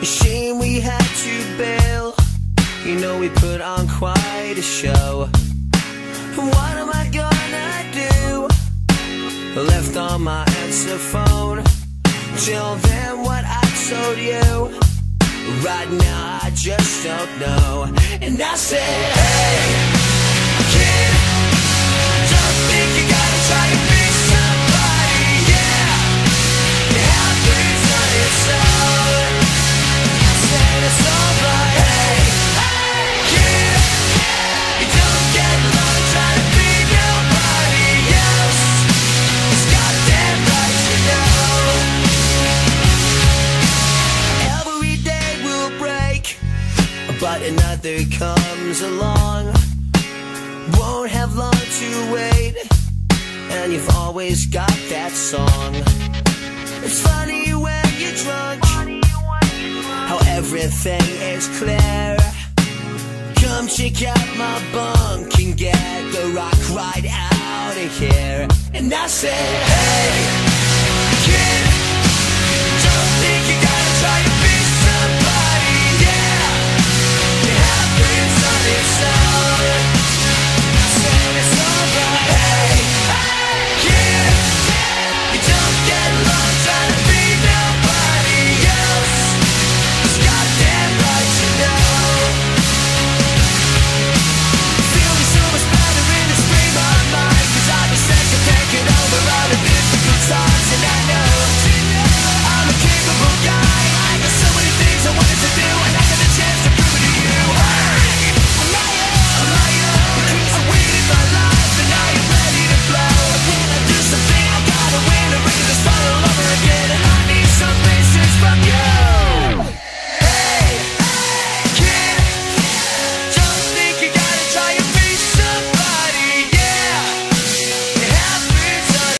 A shame we had to bail. You know we put on quite a show. What am I gonna do? Left on my answer phone. Tell them what I told you. Right now I just don't know. And I said, hey. But another comes along. Won't have long to wait, and you've always got that song. It's funny when you're drunk, how everything is clear. Come check out my bunk and get the rock right out of here. And I said, hey.